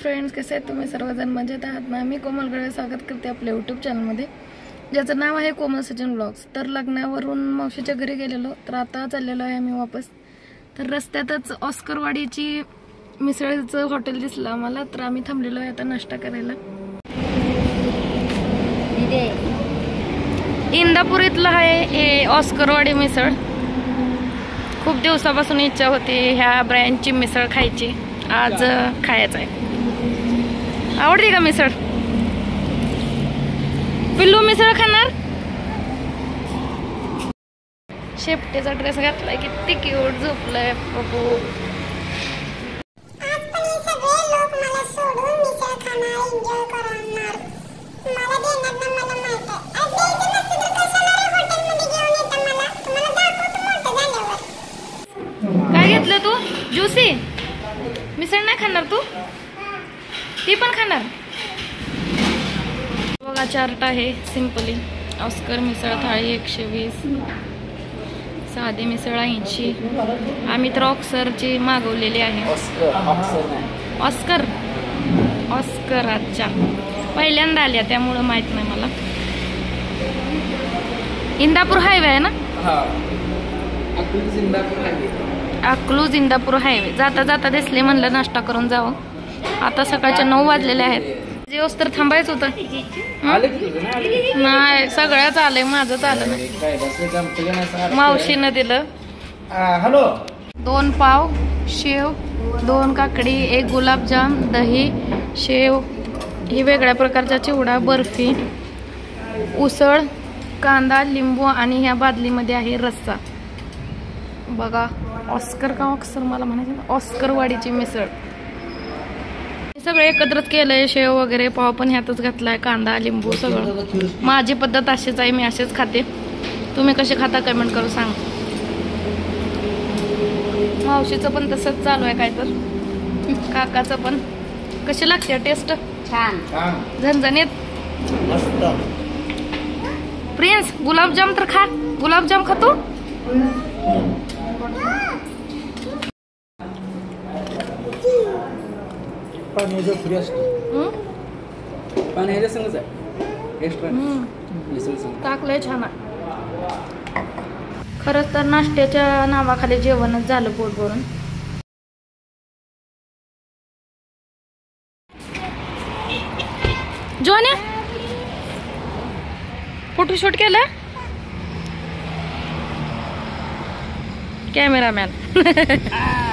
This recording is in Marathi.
फ्रेंड्स कसे आहेत तुम्ही? सर्वजण मजेत आहात ना? मी कोमलकडे स्वागत करते आपल्या यूट्यूब चॅनलमध्ये ज्याचं नाव आहे कोमल सचिन ब्लॉग्स तर लग्नावरून मावशीच्या घरी गेलेलो. तर आता चाललेलो आहे आम्ही वापस. तर रस्त्यातच ऑस्करवाडीची मिसळीचं हॉटेल दिसलं आम्हाला. तर आम्ही थांबलेलो आहे आता नाश्ता करायला. इंदापूर इथलं आहे हे ऑस्करवाडी मिसळ. खूप दिवसापासून इच्छा होती ह्या ब्रँडची मिसळ खायची. आज खायचं आहे. आवडते का मिसळ? पिल्लू मिसळ खाणार? शेपटेचा ड्रेस घातलाय किती क्यूट झोपलाय बाबू. काय घेतलं तू? ज्युसी मिसळ नाही खाणार तू? ती पण खाणार. बघा चार्ट आहे सिम्पली. ऑस्कर मिसळ थाळी एकशे वीस. साधी मिसळ ऐंशी. आम्ही तर ऑक्सरची मागवलेली आहे. Oscar Oscar? अच्छा. पहिल्यांदा आल्या त्यामुळं माहीत नाही मला. इंदापूर हायवे आहे ना? अकलूज इंदापूर हायवे जाता जाता दिसले म्हणलं नाश्ता करून जावं आता सकाळच्या नऊ वाजलेले आहेत. दिवस तर थांबायचं होतं. नाही सगळ्याच आलंय माझंच आलं नाही. मावशीनं दिलं. हॅलो. दोन पाव शेव दोन काकडी एक गुलाबजाम दही शेव ही वेगळ्या प्रकारचा चिवडा बर्फी उसळ कांदा लिंबू आणि ह्या बादलीमध्ये आहे रस्सा. बघा ऑस्कर का ऑक्सर? मला म्हणायचं ना, ऑस्कर वाडीची मिसळ. हे सगळं एकत्रच केलंय शेव वगैरे पाव पण ह्यातच घातलाय कांदा लिंबू सगळं. माझी पद्धत अशीच आहे मी असेच खाते. तुम्ही कसे खाता कमेंट करू सांग. मावशीचं पण तसंच चालू आहे काय तर काकाचं पण. कशी लागते टेस्ट छान. झणझणीत. प्रिन्स गुलाबजाम तर खा. गुलाबजाम खातो? पाण्याचं फ्री असतो? पाणी ह्याच्या संगच आहे. एक्स्ट्रा हम्म. मिसळ संग टाकलंय छान आहे. खरंच तर नाश्त्याच्या नावाखाली जेवणच झालं पोट भरून जोन्या फोटोशूट केलं? कॅमेरामॅन